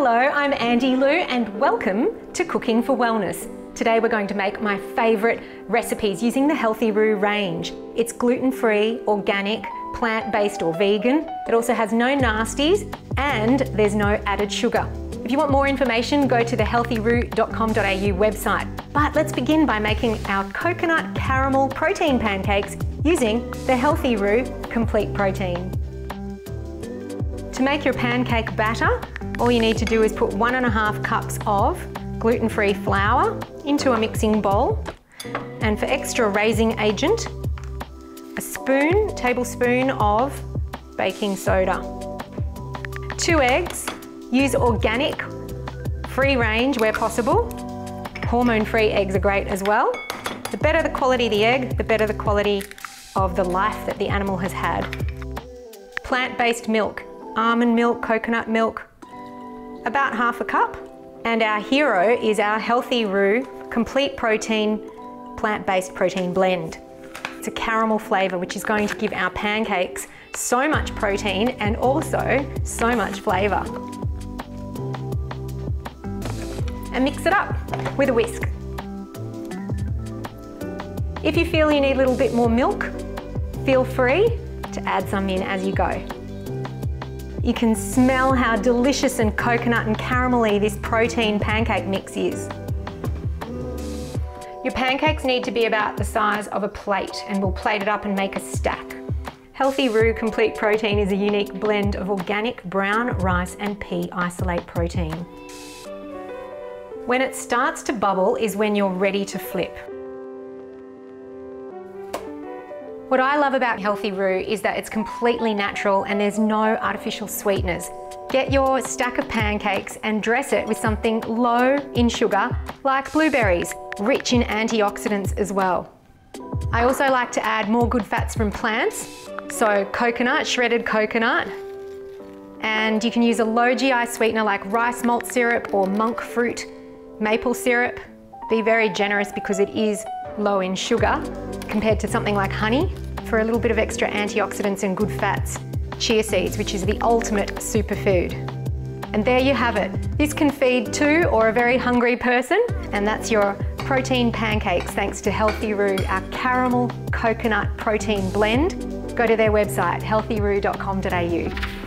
Hello, I'm Andi Lew and welcome to Cooking for Wellness. Today we're going to make my favourite recipes using the Healthy Roo range. It's gluten-free, organic, plant-based or vegan. It also has no nasties and there's no added sugar. If you want more information, go to the healthyroo.com.au website. But let's begin by making our coconut caramel protein pancakes using the Healthy Roo Complete Protein. To make your pancake batter, all you need to do is put one and a half cups of gluten-free flour into a mixing bowl. And for extra raising agent, a spoon, tablespoon of baking soda. Two eggs, use organic, free range where possible. Hormone-free eggs are great as well. The better the quality of the egg, the better the quality of the life that the animal has had. Plant-based milk, almond milk, coconut milk, about half a cup. And our hero is our Healthy Roo Complete Protein Plant-Based Protein Blend. It's a caramel flavour which is going to give our pancakes so much protein and also so much flavour. And mix it up with a whisk. If you feel you need a little bit more milk, feel free to add some in as you go. You can smell how delicious and coconut and caramelly this protein pancake mix is. Your pancakes need to be about the size of a plate and we'll plate it up and make a stack. Healthy Roo Complete Protein is a unique blend of organic brown rice and pea isolate protein. When it starts to bubble is when you're ready to flip. What I love about Healthy Roo is that it's completely natural and there's no artificial sweeteners. Get your stack of pancakes and dress it with something low in sugar, like blueberries, rich in antioxidants as well. I also like to add more good fats from plants, so coconut, shredded coconut, and you can use a low GI sweetener like rice malt syrup or monk fruit maple syrup. Be very generous because it is low in sugar compared to something like honey for a little bit of extra antioxidants and good fats. Chia seeds, which is the ultimate superfood. And there you have it. This can feed two or a very hungry person, and that's your protein pancakes thanks to Healthy Roo, our caramel coconut protein blend. Go to their website, healthyroo.com.au.